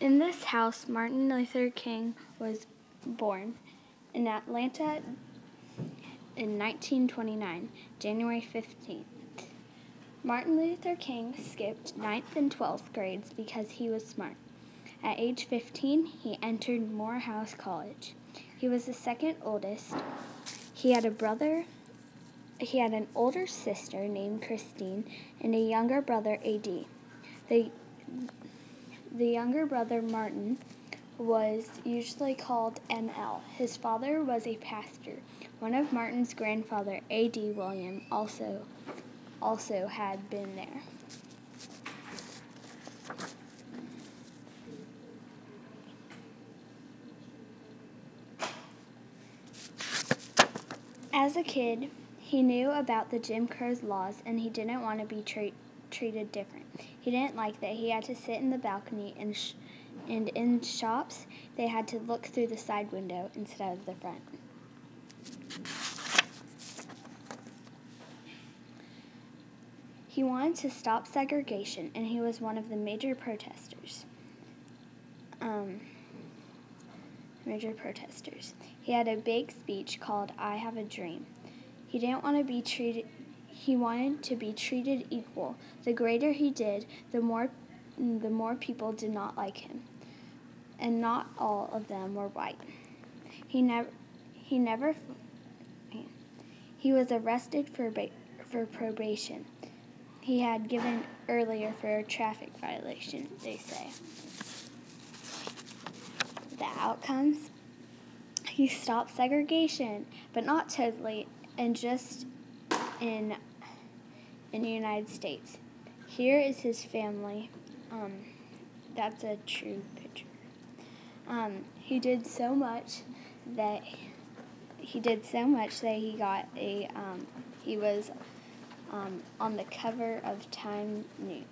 In this house, Martin Luther King was born in Atlanta in 1929, January 15th. Martin Luther King skipped 9th and 12th grades because he was smart. At age 15, he entered Morehouse College. He was the second oldest. He had a brother, he had an older sister named Christine and a younger brother, AD. The, the younger brother, Martin, was usually called ML. His father was a pastor. One of Martin's grandfather, A.D. William, also also had been there. As a kid, he knew about the Jim Crow's laws and he didn't want to be tra- treated different. He didn't like that he had to sit in the balcony and sh- and in shops they had to look through the side window instead of the front. He wanted to stop segregation and he was one of the major protesters. Um, major protesters. He had a big speech called I Have a Dream. He didn't want to be treated he wanted to be treated equal. The greater he did, the more the more people did not like him. And not all of them were white. He never he never he was arrested for for probation. He had given earlier for a traffic violation, they say. The outcomes he stopped segregation, but not totally, and just in in the United States. Here is his family. Um, that's a true picture. Um, he did so much that he did so much that he got a um, he was um, on the cover of Time News.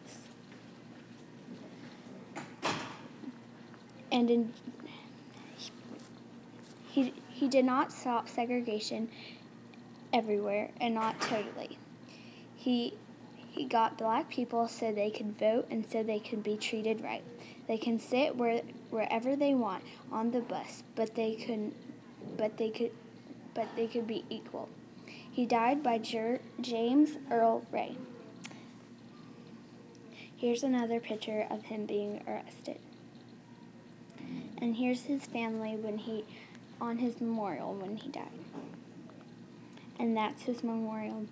And in, he, he did not stop segregation everywhere and not totally. He he got black people so they could vote and so they could be treated right. They can sit where wherever they want on the bus, but they could but they could but they could be equal. He died by Jer- James Earl Ray. Here's another picture of him being arrested. And here's his family when he on his memorial when he died. And that's his memorial